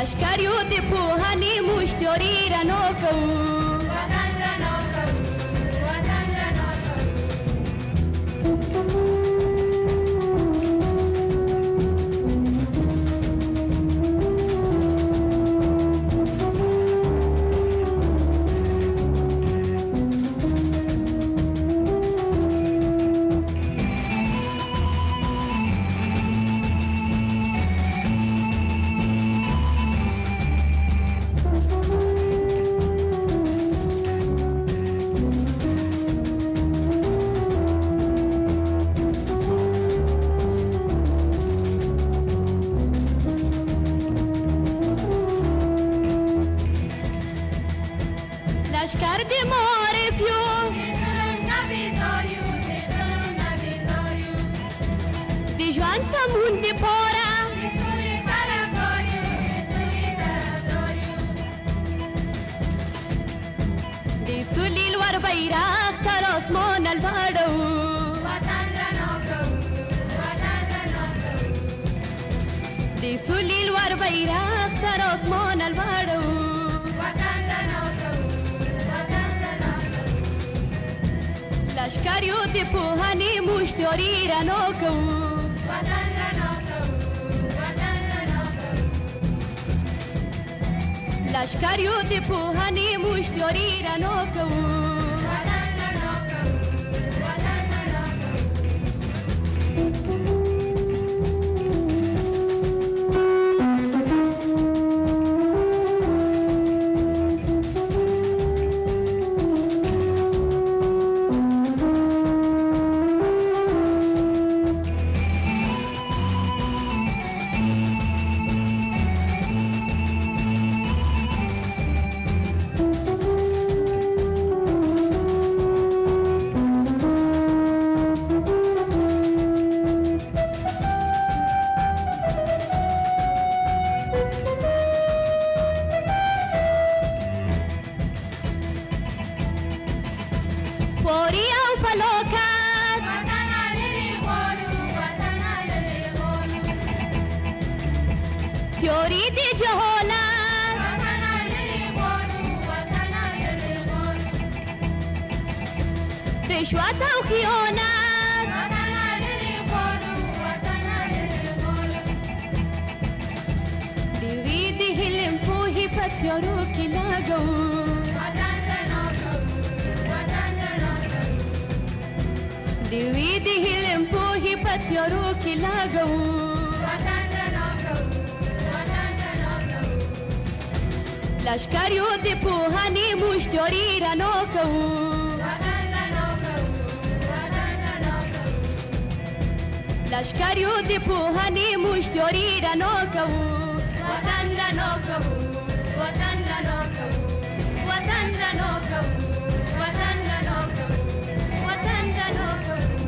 Lascariu de porra, nem mustiorira no caú. کردیم عارفیو دی جوان سمون دی پارا دی سولی لور بیراغ تر آسمان الوارو وطن رنا کرو وطن رنا کرو دی سولی لور بیراغ تر آسمان الوارو لشکر یو د پوهنې مشتوري رڼا کوو وطن رڼا لشکر یو د پوهنې مشتوري رڼا کوو پوري او فلوکان وطن لري غواړو وطن لري غواړو تیوري دی جهولان وطن لري غواړو وطن لري غواړو رشوت او خیانت دیوی دی هیلم پوهی په تیارو کې لاګو وطن رڼا کوو وطن رڼا کوو لشکر یو د پوهنې موږ تیاري رڼا کوو وطن رڼا کوو وطن رڼا کوو لشکر یو د پوهنې موږ تیاري رڼا کوو وطن رڼا کوو وطن رڼا کوو وطن رڼا کوو and you over.